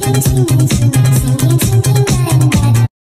轻轻轻。